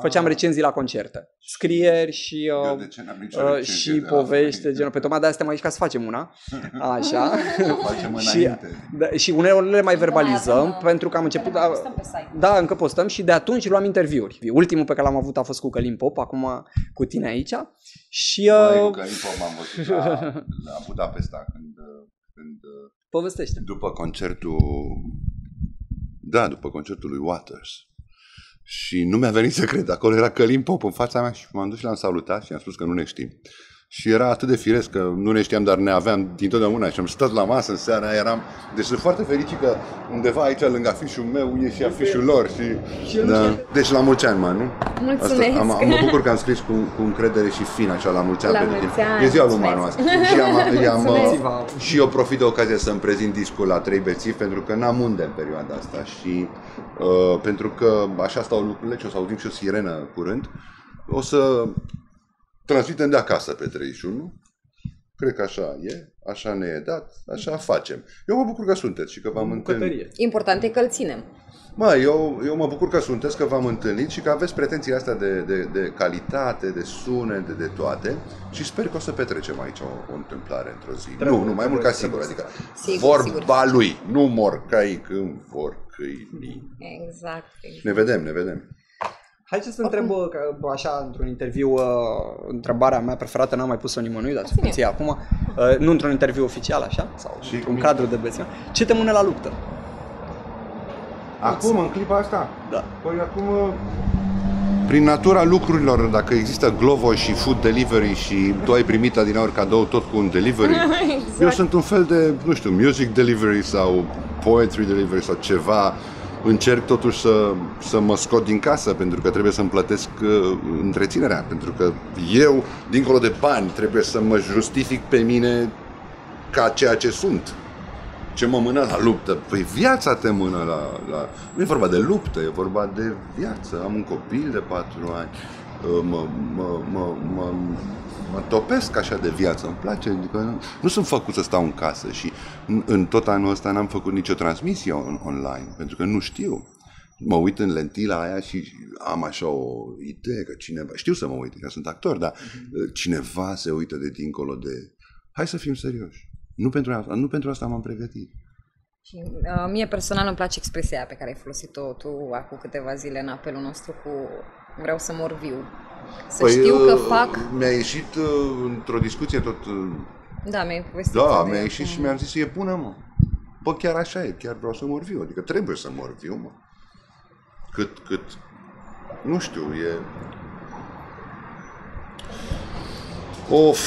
făceam recenzii la concerte. Scrieri și, Eu uh, de ce n-am nicio uh, recenzie și de la povești de Florin? genul. Pe tocmai de asta suntem aici ca să facem una. Așa. O facem și, înainte. da, și uneori le mai Încă mai verbalizăm avem, uh, pentru că am început... Care mai Da, postăm pe site. da, încă postăm și de atunci luam interviuri. Ultimul pe care l-am avut a fost cu Călim Pop, acum cu tine aici. Și Băi, cu uh, Călin Pop m-am văzut la, la Budapesta când, când povestește. după concertul da, după concertul lui Waters și nu mi-a venit să cred, acolo era Călin Pop în fața mea și m-am dus și l-am salutat și am spus că nu ne știm. Și era atât de firesc că nu ne știam, dar ne aveam dintotdeauna și am stat la masă în seara aia, eram... Deci sunt foarte fericit că undeva aici, lângă afișul meu, e și afișul lor. Și, Și el nu da. știe. Deci la mulți ani, mă, nu? Mulțumesc! Asta, am, am, mă bucur că am scris cu, cu încredere și fin așa la mulți ani. La pentru mulți tine. ani, E ziua lui mulțumesc. Manu azi. Și, am, i-am, Mulțumesc. uh, și eu profit de ocazie să-mi prezint discul la trei bețivi pentru că n-am unde în perioada asta și uh, pentru că așa stau lucrurile și o să auzim și o sirenă curând. O să transmitem de acasă pe 31. Cred că așa e, așa ne e dat, așa facem. Eu mă bucur că sunteți și că v-am întâlnit. Bucătărie. Important e că îl ținem. Mă, eu, eu mă bucur că sunteți, că v-am întâlnit și că aveți pretențiile astea de, de, de calitate, de sunet, de, de toate și sper că o să petrecem aici o, o întâmplare într-o zi. Trebuie, nu, nu, mai mult ca trebuie, sigur, trebuie. adică Sigur, vorba sigur. lui, nu morcai când vor câinii. Exact. exact. Ne vedem, ne vedem. Hai să întreb, bă, că, bă, așa, într-un interviu, uh, întrebarea mea preferată, n-am mai pus-o nimănui, dar ți-o ție acum, uh, nu într-un interviu oficial, așa, sau Și într-un cum- cadru de bețiune. Ce te mâne la luptă? Acum, în clipa asta? Da. Păi acum... Prin natura lucrurilor, dacă există Glovo și food delivery și tu ai primit adineori cadou tot cu un delivery, Exact. eu sunt un fel de, nu știu, music delivery sau poetry delivery sau ceva. Încerc totuși să, să mă scot din casă pentru că trebuie să-mi plătesc uh, întreținerea. Pentru că eu, dincolo de bani, trebuie să mă justific pe mine ca ceea ce sunt. Ce mă mână la luptă? Păi viața te mână la, la... Nu e vorba de luptă, e vorba de viață. Am un copil de patru ani, uh, mă, mă, mă, mă, mă topesc așa de viață, îmi place. Adică nu, nu sunt făcut să stau în casă și în, în tot anul ăsta n-am făcut nicio transmisie on, online, pentru că nu știu. Mă uit în lentila aia și am așa o idee că cineva, știu să mă uit, că sunt actor, dar uh, cineva se uită de dincolo de... Hai să fim serioși. Nu pentru asta, nu pentru asta m-am pregătit. Și, uh, mie personal îmi place expresia aia pe care ai folosit-o tu acum câteva zile în apelul nostru cu vreau să mor viu. Să știu că uh, fac... Mi-a ieșit uh, într-o discuție tot... uh, Da, mi-ai povestit. Da, de- mi-a ieșit și mi-am zis, e bună, mă. Bă, chiar așa e, chiar vreau să mor viu. Adică trebuie să mor viu, mă. Cât, cât... Nu știu, e... Of,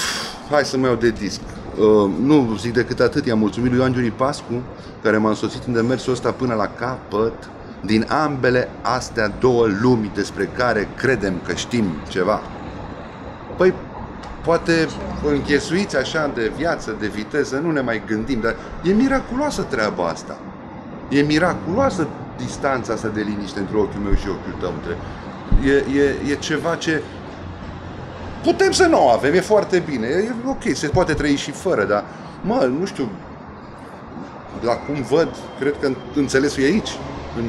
hai să mă iau de disc. Uh, nu zic decât atât, i-am mulțumit lui Ioan Giuri Pascu, care m-a însoțit în demersul ăsta până la capăt, din ambele astea două lumi despre care credem că știm ceva. Păi, poate închesuiți așa de viață, de viteză, nu ne mai gândim, dar e miraculoasă treaba asta. E miraculoasă distanța asta de liniște între ochiul meu și ochiul tău. Între... E, e, e ceva ce putem să nu o avem, e foarte bine, e ok, se poate trăi și fără, dar, mă, nu știu, la cum văd, cred că înțelesul e aici.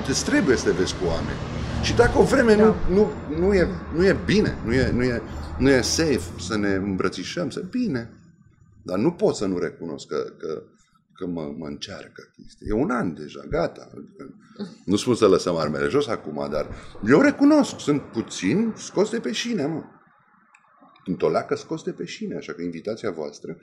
Îți trebuie să te vezi cu oameni. Și dacă o vreme nu, nu, nu, e, nu e bine, nu e, nu, e, nu e safe să ne îmbrățișăm, să bine. Dar nu pot să nu recunosc că, că, că mă, mă încearcă chestia. E un an deja, gata. Adică, nu spun să lăsăm armele jos acum, dar eu recunosc, sunt puțin scos de pe șine, mă. Sunt o leacă scos de pe șine, așa că invitația voastră,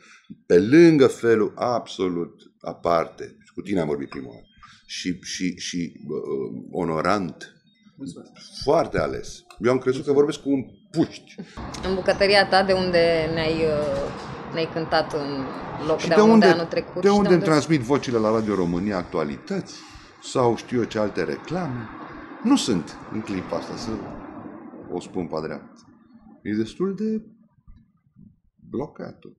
pe lângă felul absolut aparte, și cu tine am vorbit prima oară, și, și, și uh, onorant, Mulțumesc. foarte ales. Eu am crezut că vorbesc cu un puști. În bucătăria ta de unde ne-ai, uh, ne-ai cântat în loc Și de, de unde, unde, anul trecut. de și unde îmi transmit vocile la Radio România actualități sau știu eu ce alte reclame. Nu sunt în clipa asta, să o spun pe dreapta. E destul de blocat tot.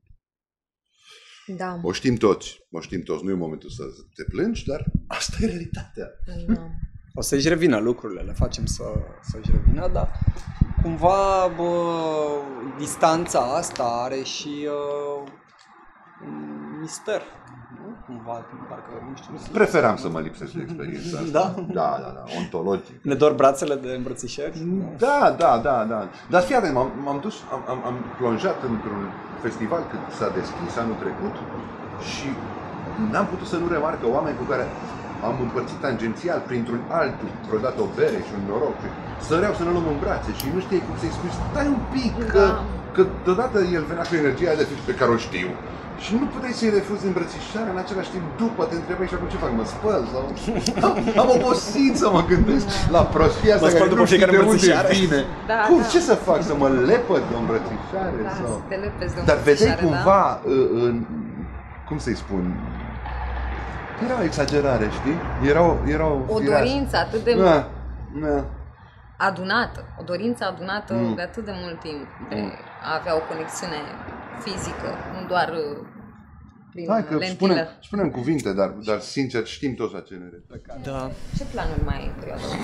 Da. O știm toți, o știm toți, nu e momentul să te plângi, dar asta e realitatea. da. O să-și revină lucrurile, le facem să, să-și revină, dar cumva bă, distanța asta are și uh, un mister. Nu? cumva, parcă, nu știu. Preferam să mă lipsesc de experiența asta. Da? Da, da, da, ontologic. Ne dor brațele de îmbrățișări? Da, da, da, da. Dar fii atent, m-am, m-am dus, am, am, am plonjat într-un festival când s-a deschis anul trecut și n-am putut să nu remarc că oameni cu care am împărțit tangențial printr-un altul, vreodată o bere și un noroc, și săreau să ne luăm în brațe și nu știi cum să-i spui, stai un pic, că, Da. că deodată el venea cu energia de pe care o știu. Și nu puteai să-i refuzi îmbrățișarea în același timp după, te întrebai și acum ce fac, mă spăl sau... Am, am obosit să mă gândesc la prostia asta Mă spăl care după nu știi fiecare de unde îmbrățișare. vine. Da, Cum, da. ce să fac, să mă lepăd de o îmbrățișare? Da, sau... să te lepezi de o Dar vedeai îmbrățișare, cumva, uh, în, cum să-i spun, era o exagerare, știi? Era o, era o, O firească. dorință atât de Da, da. adunată, o dorință adunată Mm. de atât de mult timp de Mm. a avea o conexiune fizică, nu doar uh, prin Hai că lentilă. spunem, spunem cuvinte, dar, dar sincer știm toți la ce ne referim. Da. Ce planuri mai ai în perioada asta?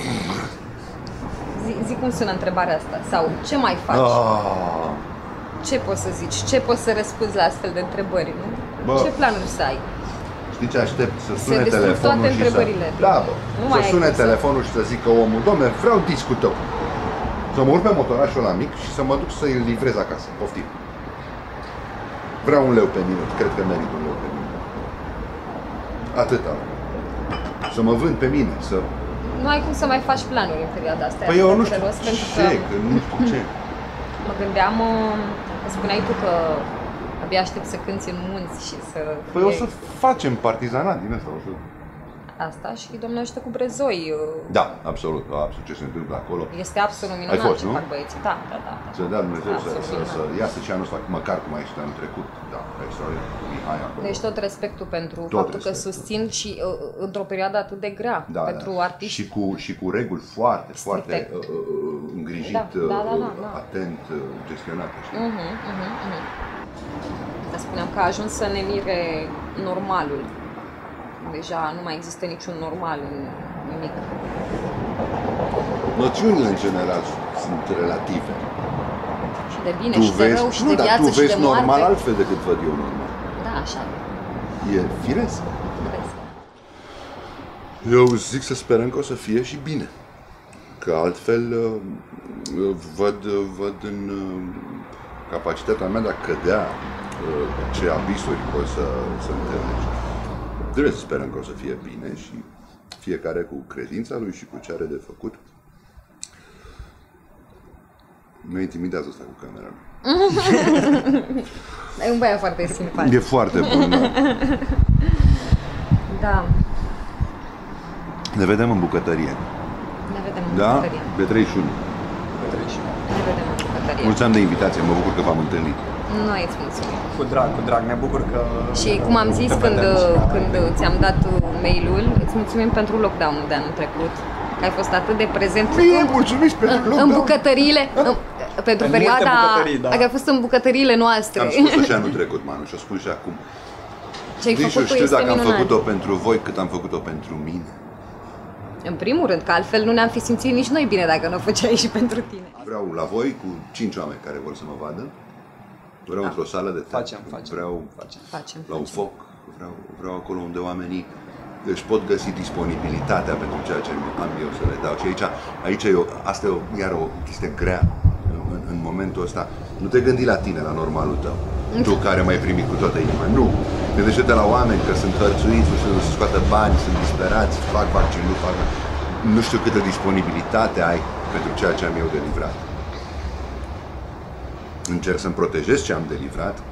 Zi, zi cum sună întrebarea asta sau ce mai faci? Ah, Ce poți să zici? Ce poți să răspunzi la astfel de întrebări? Nu? Bă. Ce planuri să ai? știi ce aștept? Să sune destrug telefonul toate și întrebările. să... Da, bă. Nu să mai ai sune cum să- telefonul și să zică omul, domne, vreau discul tău. Să mă urc pe motorașul la mic și să mă duc să-i livrez acasă. Poftim. Vreau un leu pe minut. Cred că merit un leu pe minut. Atâta. Să mă vând pe mine, să... Nu ai cum să mai faci planuri în perioada asta. Păi eu nu Foarte știu rost, pentru ce, că că nu știu ce. mă gândeam, uh, spuneai tu că abia aștept să cânti în munți și să Păi o fie să facem partizanat din asta. O să... asta și domnul ajută cu brezoi. uh, Da, absolut, absolut ce se întâmplă acolo. Este absolut minunat fost, ce nu? fac băieții. Da, da, da. da. Să dea Dumnezeu să, Absolut să, să minunat. iasă și anul ăsta, măcar cum a ieșit anul trecut. Da, extraordinar, cu Mihai acolo. Deci tot respectul pentru Tot faptul că respectul. susțin și uh, într-o perioadă atât de grea da, pentru da. artiști. Și cu, și cu reguli foarte, Stricte. foarte uh, uh, îngrijit, Da, da, da, da, uh, da. atent uh, gestionate, știi? Mhm, mhm, mhm. Dar spuneam că a ajuns să ne mire normalul. Deja nu mai există niciun normal în nimic. Noțiunile, în general, sunt relative. Și de bine, tu și de vezi, rău, și nu, de dar viață, tu și vezi de moarte. normal altfel decât văd eu normal. Da, așa e. E firesc. Vezi. Eu zic să sperăm că o să fie și bine. Că altfel uh, văd, văd în uh, capacitatea mea de a cădea uh, ce abisuri poți să, să întâlnești. Trebuie să sperăm că o să fie bine și fiecare cu credința lui și cu ce are de făcut. Mă intimidează asta cu camera. E un băiat foarte simpatic. E foarte bun, da. Da, Ne vedem în bucătărie. ne vedem în Da? bucătărie. Pe 31. Ne vedem în bucătărie. Mulți ani de invitație, mă bucur că v-am întâlnit. Noi îți mulțumim. Cu drag, cu drag. Ne bucur că... Și cum am zis te când, vedem și- când ți-am dat mail-ul, îți mulțumim pentru lockdown-ul de anul trecut, că ai fost atât de prezent Mie, în, mulțumiți pentru în, în lockdown. bucătăriile, în, pentru În perioada, multe bucătării, da. adică ai fost în bucătăriile noastre. Am spus-o și anul trecut, Manu, și o spun și acum. Ce ai Nici nu făcut tu știu este dacă am minunat. făcut-o pentru voi cât am făcut-o pentru mine. În primul rând, că altfel nu ne-am fi simțit nici noi bine dacă nu o făceai și pentru tine. Vreau la voi cu cinci oameni care vor să mă vadă. Vreau într-o sală de teatru. Facem, facem. Vreau Facem. Facem. la un foc. Vreau, vreau acolo unde oamenii își pot găsi disponibilitatea pentru ceea ce am eu să le dau. Și aici, aici e o, asta e o, iar o chestie grea în, în momentul ăsta. Nu te gândi la tine, la normalul tău. Tu care m-ai primit cu toată inima. Nu. Gândește-te la oameni că sunt hărțuiți, nu știu să scoată bani, sunt disperați, fac vaccin, nu fac Nu știu câtă disponibilitate ai pentru ceea ce am eu de livrat. Încerc să-mi protejez ce am de livrat,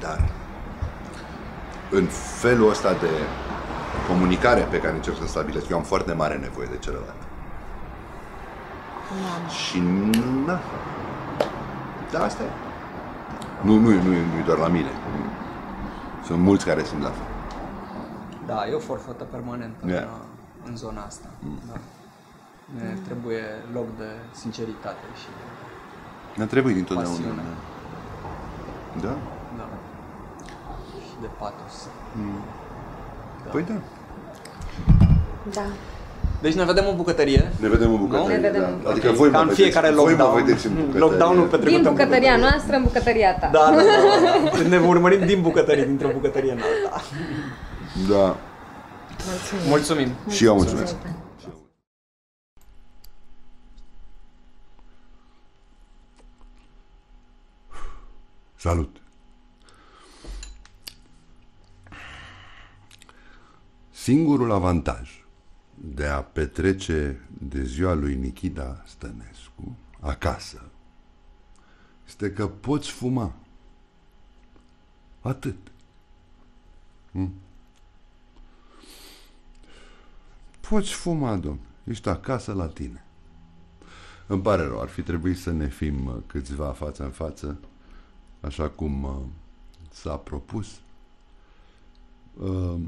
dar în felul ăsta de comunicare pe care încerc să stabilesc, eu am foarte mare nevoie de celălalt. Și na. Da, asta e. Nu, nu, e- nu, e- nu e doar la mine. Sunt mulți care sunt la fel. Da, e o forfătă permanentă Yeah. în, în zona asta. Da. Ne trebuie loc de sinceritate și Ne trebuie dintotdeauna. Pasiune. Da? da. Și de patos. Păi da. Da. Deci ne vedem în bucătărie. Ne vedem în bucătărie. Ne vedem da. în Adică voi Ca mă în vedeți, fiecare voi lockdown. mă vedeți în bucătărie. Lockdown-ul petrecut Din în bucătăria noastră în bucătăria ta. Da, da, da, da. Ne urmărim din bucătărie, dintr-o bucătărie în alta. Da. Mulțumim. Mulțumim. Și eu mulțumesc. Salut! Singurul avantaj de a petrece de ziua lui Nikita Stănescu acasă este că poți fuma. Atât. Hm? Poți fuma, domn. Ești acasă la tine. Îmi pare rău, ar fi trebuit să ne fim uh, câțiva față în față, așa cum uh, s-a propus. Uh,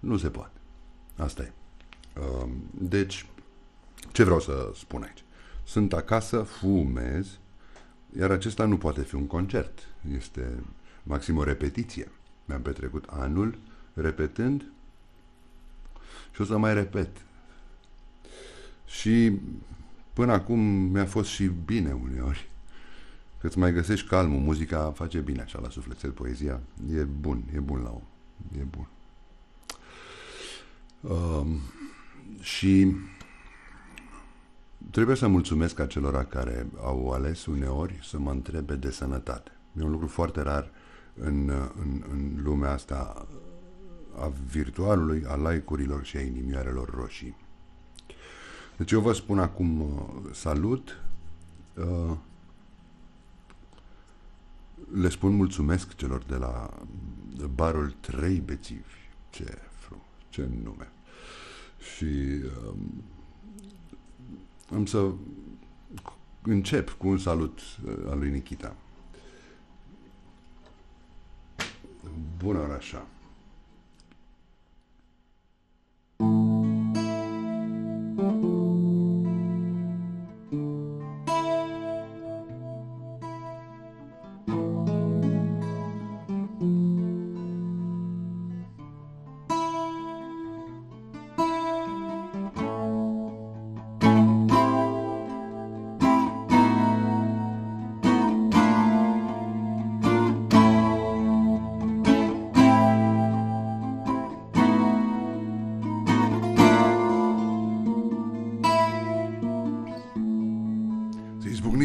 nu se poate. Asta e. Uh, deci, ce vreau să spun aici? Sunt acasă, fumez, iar acesta nu poate fi un concert. Este maxim o repetiție. Mi-am petrecut anul repetând și o să mai repet. Și până acum mi-a fost și bine uneori. Că îți mai găsești calmul, muzica face bine așa la sufletel, poezia. E bun, e bun la om. E bun. Um, și trebuie să mulțumesc acelora care au ales uneori să mă întrebe de sănătate. E un lucru foarte rar în, în, în lumea asta a virtualului, a like-urilor și a inimioarelor roșii. Deci eu vă spun acum uh, salut, uh, le spun mulțumesc celor de la barul Trei Bețivi. Ce fru, ce nume. Și um, am să încep cu un salut uh, al lui Nikita. Bună ora așa.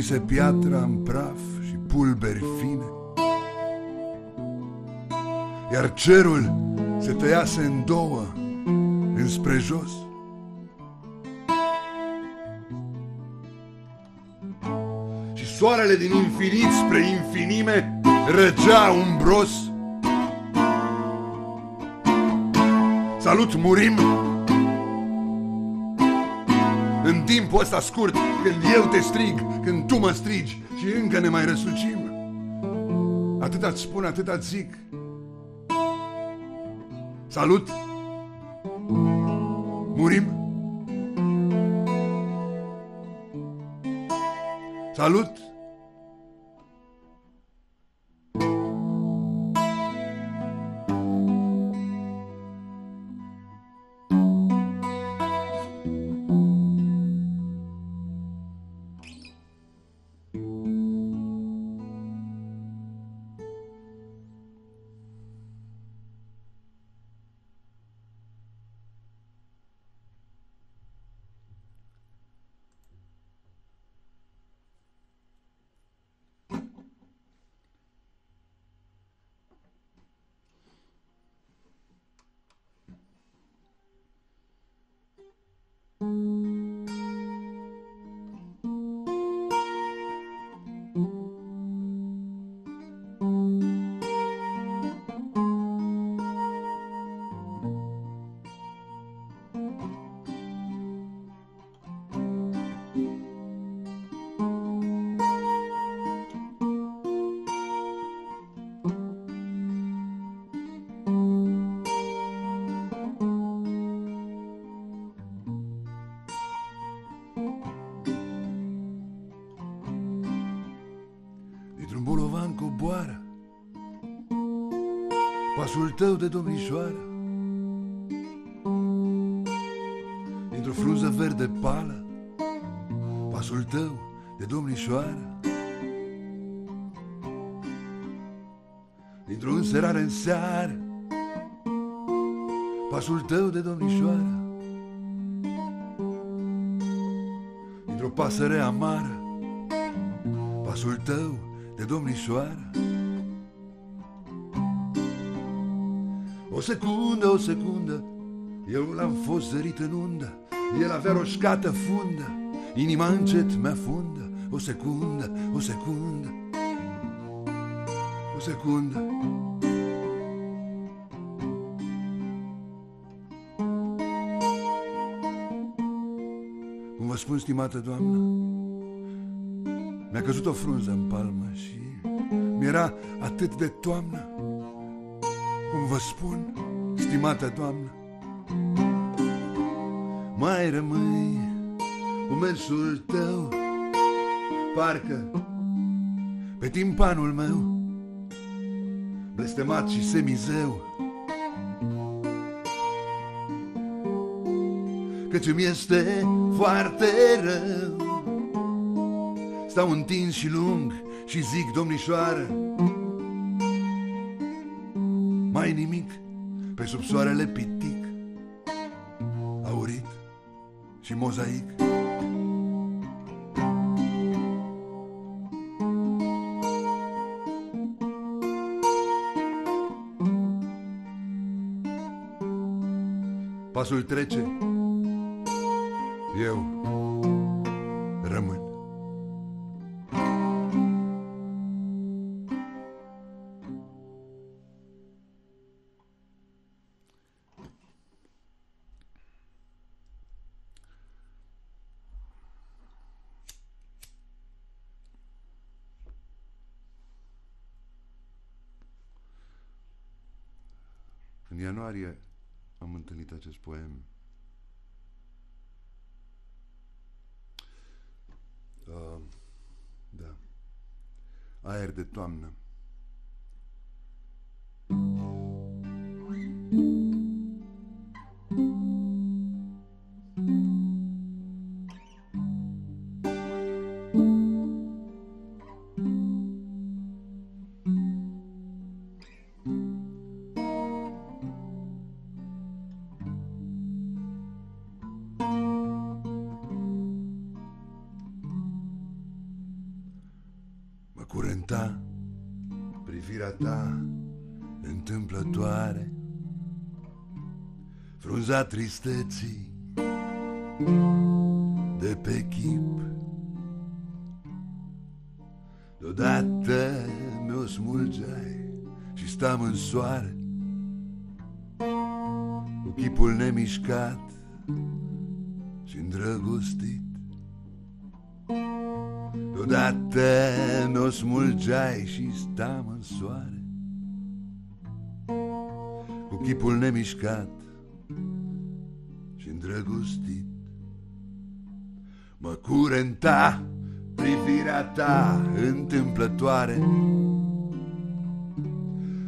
Se izbucnise piatra în praf și pulberi fine. Iar cerul se tăiase în două, înspre jos. Și soarele din infinit spre infinime răgea umbros. Salut, murim! În timpul ăsta scurt, când eu te strig, când tu mă strigi și încă ne mai răsucim, atâta-ți spun, atâta-ți zic. Salut! Murim? Salut! Dintr-un bolovan coboară Pasul tău de domnișoară frunză verde pală, pasul tău de domnișoară. Dintr-o înserare în seară, pasul tău de domnișoară. Dintr-o pasăre amară, pasul tău de domnișoară. O secundă, o secundă, eu l-am fost zărit în undă, el avea roșcată fundă, inima încet mea fundă, o secundă, o secundă, o secundă. Cum vă spun, stimată doamnă, mi-a căzut o frunză în palmă și mi-era atât de toamnă. Cum vă spun, stimată doamnă, mai rămâi cu mersul tău, parcă pe timpanul meu, blestemat și semizeu. Căci mi este foarte rău Stau întins și lung și zic, domnișoară, mai nimic pe sub soarele pitic, aurit și mozaic. Pasul trece, În ianuarie am întâlnit acest poem. Uh, da. Aer de toamnă. Frunza tristeții de pe chip. Deodată mi-o smulgeai și stam în soare Cu chipul nemișcat și îndrăgostit. Deodată mi-o smulgeai și stam în soare Cu chipul nemișcat și îndrăgostit. Mă curenta privirea ta întâmplătoare.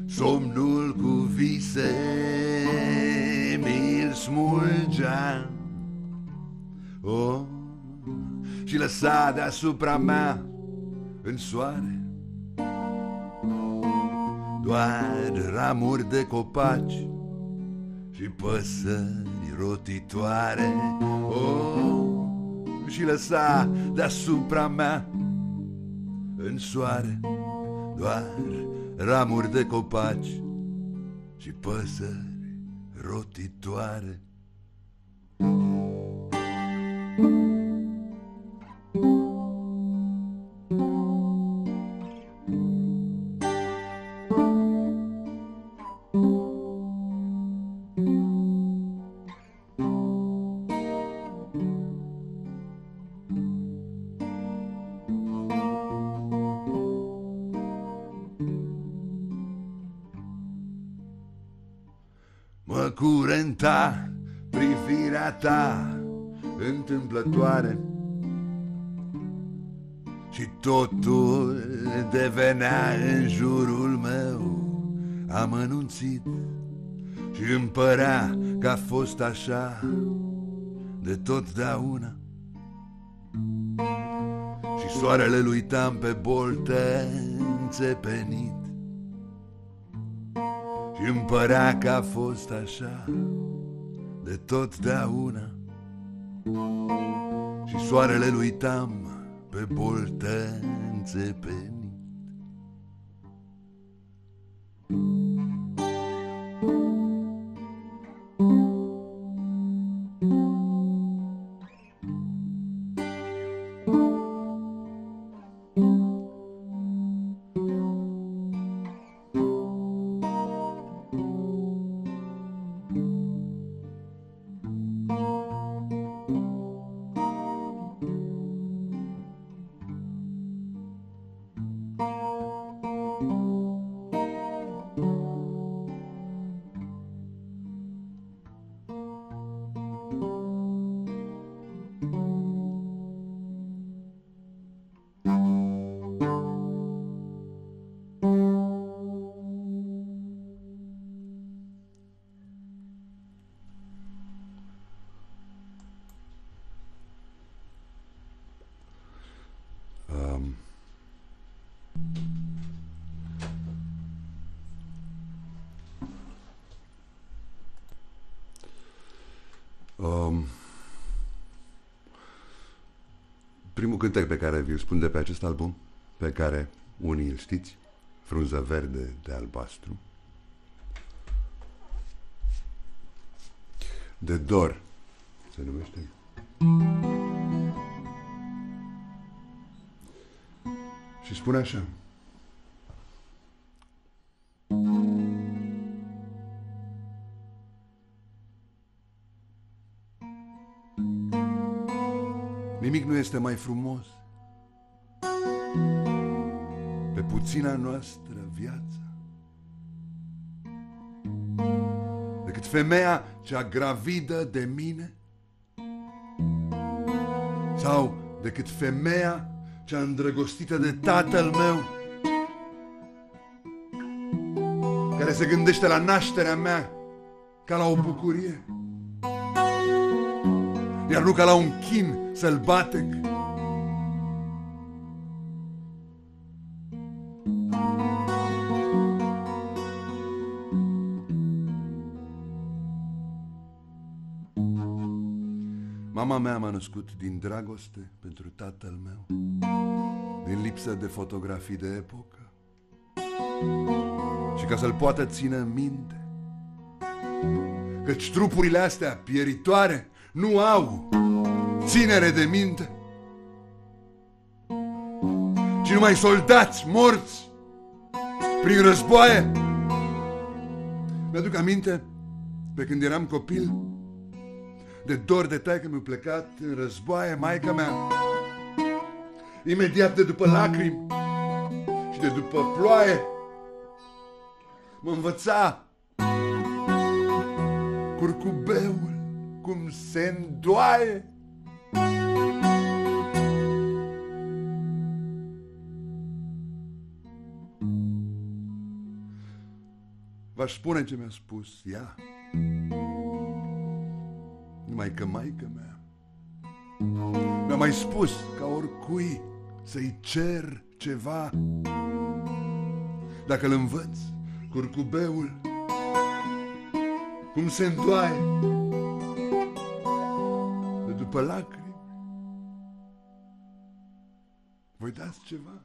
Somnul cu vise mi-l smulgea. Oh, și lăsa deasupra mea în soare. Doar ramuri de copaci și păsări rotitoare. Oh, Și lăsa deasupra mea în soare Doar ramuri de copaci și păsări rotitoare. Mă curenta privirea ta întâmplătoare. Și totul devenea în jurul meu amănunțit Și îmi părea că a fost așa de totdeauna. Și soarele lui uitam pe bolte înțepenit. Și îmi părea că a fost așa de totdeauna Și soarele lui uitam pe bolte înțepenit primul cântec pe care vi-l spun de pe acest album, pe care unii îl știți, Frunză verde de albastru, de dor, se numește. Și spune așa. Este mai frumos? Pe puțina noastră viață. Decât femeia cea gravidă de mine? Sau decât femeia cea îndrăgostită de tatăl meu? Care se gândește la nașterea mea ca la o bucurie iar nu ca la un chin sălbatec. Mama mea m-a născut din dragoste pentru tatăl meu, din lipsă de fotografii de epocă. Și ca să-l poată ține minte, căci trupurile astea pieritoare nu au ținere de minte, ci numai soldați morți prin războaie. Mi-aduc aminte, pe când eram copil, de dor de taică mi-a plecat în războaie maica mea. Imediat de după lacrimi și de după ploaie, mă învăța curcubeul cum se îndoaie. V-aș spune ce mi-a spus ea. Numai că maică mea mi-a mai spus ca oricui să-i cer ceva. Dacă îl învăț curcubeul cum se întoaie de după lacrimi, voi dați ceva?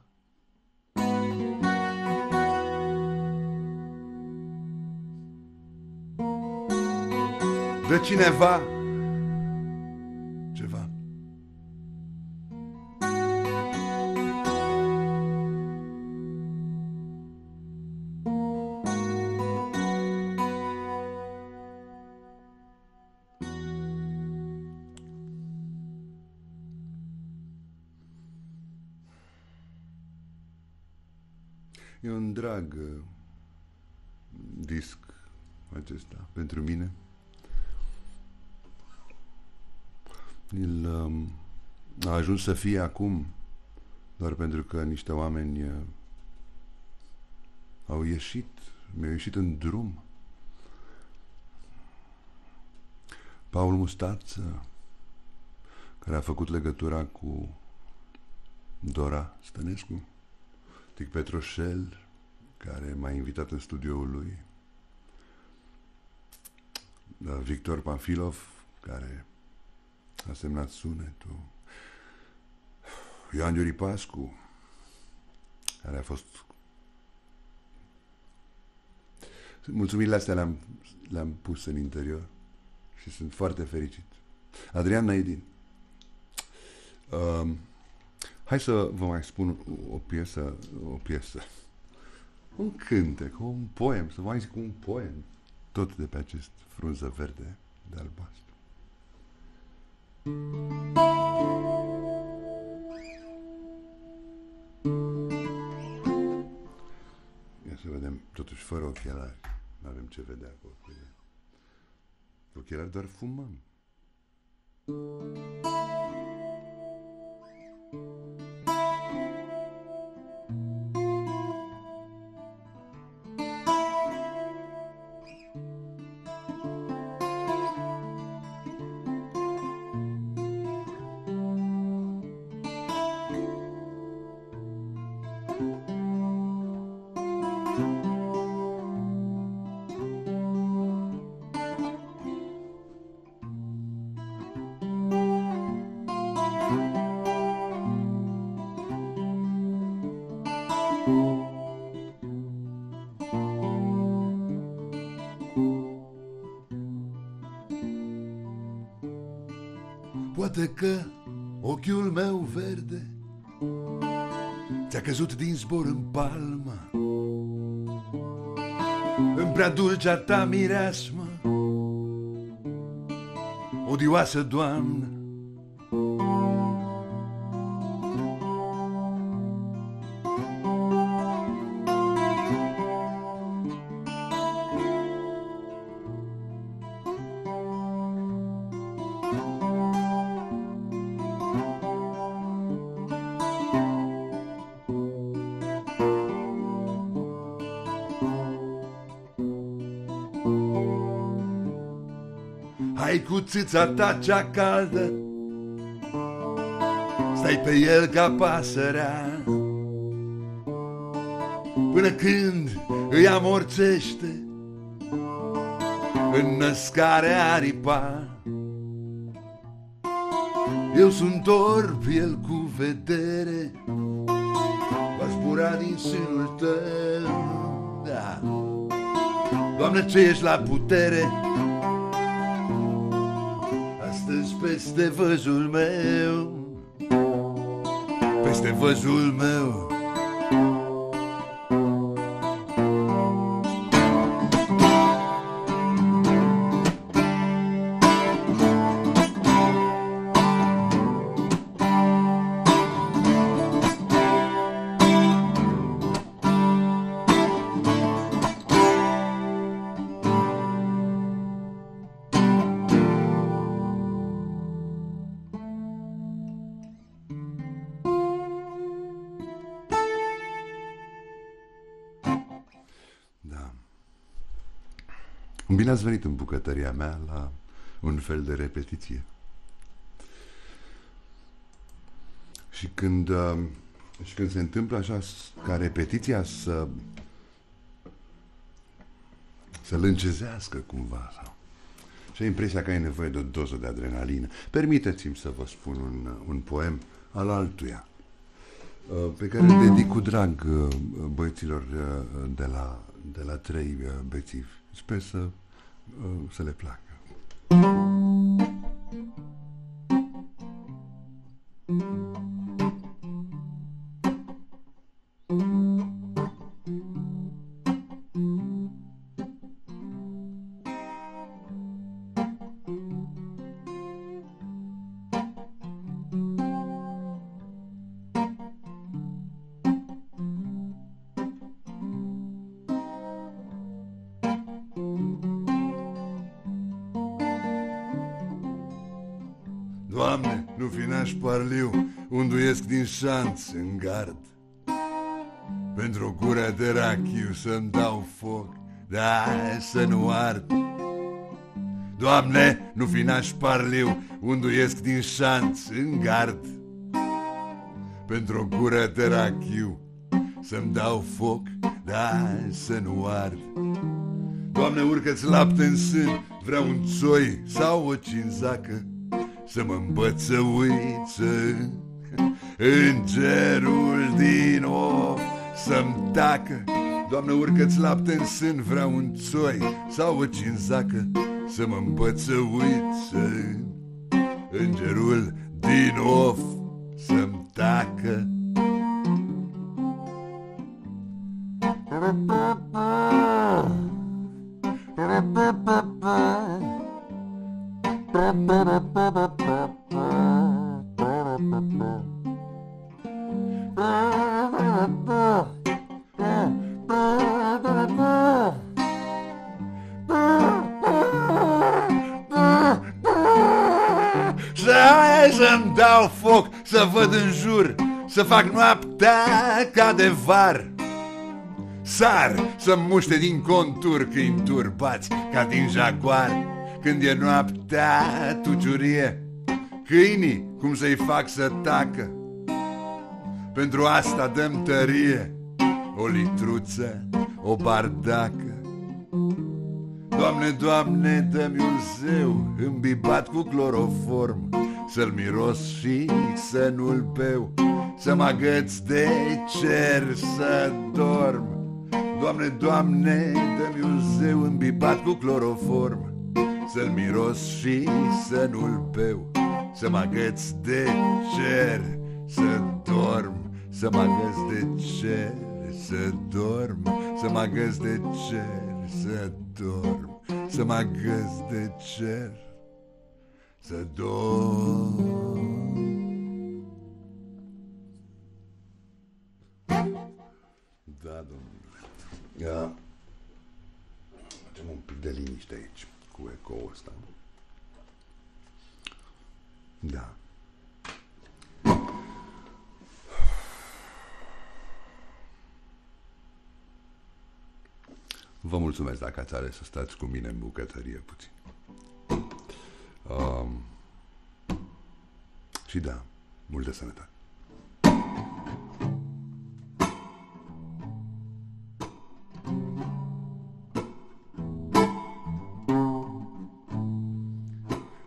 de cineva ajuns să fie acum doar pentru că niște oameni uh, au ieșit, mi-au ieșit în drum. Paul Mustață, care a făcut legătura cu Dora Stănescu, Tic Petroșel, care m-a invitat în studioul lui, da, Victor Pafilov, care a semnat sunetul, Ioan Iuri Pascu, care a fost... Mulțumirile astea le-am, le-am pus în interior și sunt foarte fericit. Adrian Naidin. Uh, hai să vă mai spun o piesă, o piesă. Un cântec, un poem, să vă mai zic un poem. Tot de pe acest frunză verde de albastru. Ia să vedem, totuși fără ochelari. Nu avem ce vedea cu ochelari. Ochelari doar fumăm. Poate că ochiul meu verde Ți-a căzut din zbor în palmă. În prea dulcea ta mireasmă Odioasă doamnă Hai cu țița ta cea caldă. Stai pe el ca pasărea. Până când îi amorțește În născarea aripa. Eu sunt orb, el cu vedere Va zbura din sânul tău. Da. Doamne, ce ești la putere peste văzul meu. Peste văzul meu Bine ați venit în bucătăria mea la un fel de repetiție. Și când, uh, și când se întâmplă așa s- ca repetiția să să lâncezească cumva sau și ai impresia că ai nevoie de o doză de adrenalină. Permiteți-mi să vă spun un, un poem al altuia uh, pe care îl dedic cu drag uh, băieților uh, de la, de la trei uh, bețivi. Sper să, uh, să le placă. Parliu, unduiesc din șanț în gard. Pentru o gură de rachiu să-mi dau foc, da, să nu ard. Doamne, nu fi naș parliu, unduiesc din șanț în gard. Pentru o gură de rachiu, să-mi dau foc, dar să nu ard. Doamne, urcă-ți lapte în sân, vreau un țoi sau o cinzacă, să mă îmbăță uitță. Îngerul din of să-mi tacă, Doamne, urcă-ți lapte în sân, vreau un țoi sau o cinzacă, să mă îmbăță uitță. Îngerul din of să-mi tacă. să-mi să fac noaptea ca de var. Sar să muște din contur câini turbați ca din jaguar. Când e noaptea tuciurie Câinii cum să-i fac să tacă. Pentru asta dăm tărie O litruță, o bardacă. Doamne, Doamne, dă-mi un zeu Îmbibat cu cloroform Să-l miros și să nu-l beau Să mă agăț de cer să dorm. Doamne, Doamne, dă-mi un zeu îmbibat cu cloroform. Să-l miros și să nu-l beau Să mă agăț de cer, să dorm. Să mă agăț de cer, să dorm. Să mă agăț de cer, să dorm. Să mă agăț de cer, să dorm Da, domnule Ia. Facem un pic de liniște aici cu ecoul ăsta. Da. Vă mulțumesc dacă ați ales să stați cu mine în bucătărie puțin. Um, și da, multă sănătate.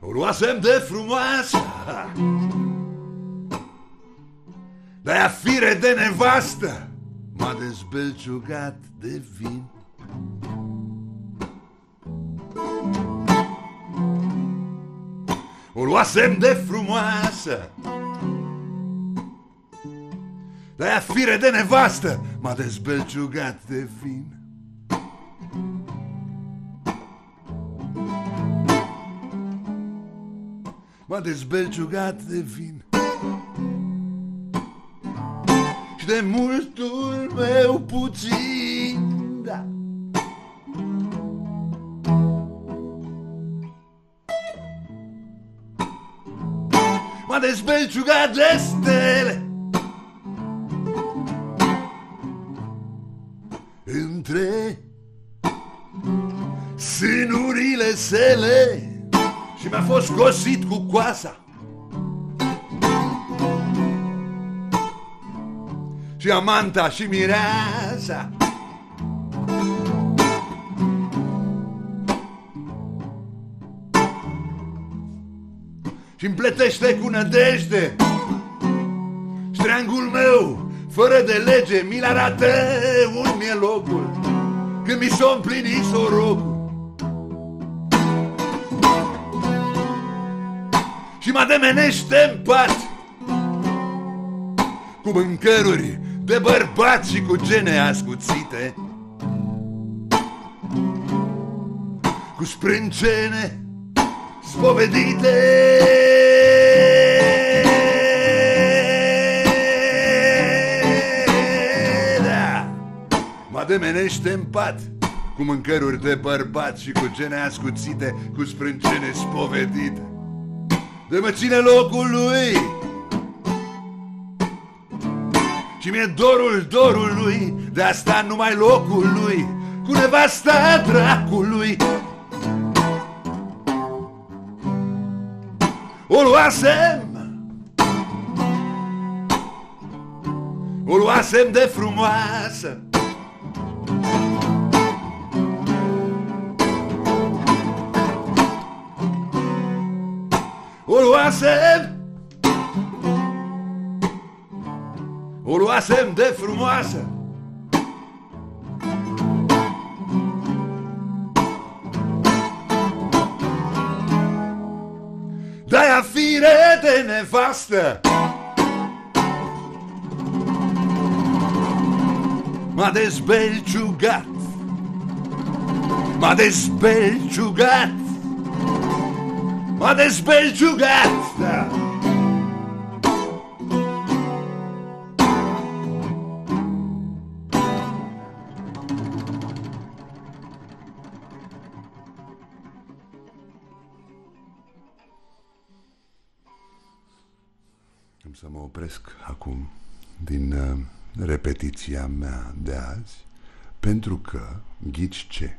O luasem de frumoasă De-aia fire de nevastă M-a dezbelciugat de vin O luasem de frumoasă. De-aia fire de nevastă. M-a dezbelciugat de vin. M-a dezbelciugat de vin. Și de multul meu puțin M-a dezbelciugat de stele Între Sânurile sele Și mi-a fost gosit cu coasa. Și amanta și mireasa și împletește cu nădejde. Ștreangul meu, fără de lege, mi-l arată un mie locul. Când mi s-o împlinit sorocul Și mă demenește în pat. Cu mâncăruri de bărbați și cu gene ascuțite. Cu sprâncene spovedite. Da, mă demenește în pat cu mâncăruri de bărbați și cu gene ascuțite, cu sprâncene spovedite. De mă ține locul lui. Și mi-e dorul dorul lui De asta numai locul lui Cu nevasta dracului luasem O luasem de frumoasă. O luasem O luasem de frumoasă nevastă M-a dezbelciugat M-a dezbelciugat M-a dezbelciugat da. Am din uh, repetiția mea de azi pentru că, ghici ce,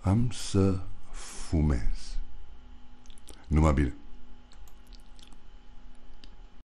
am să fumez. Numai bine.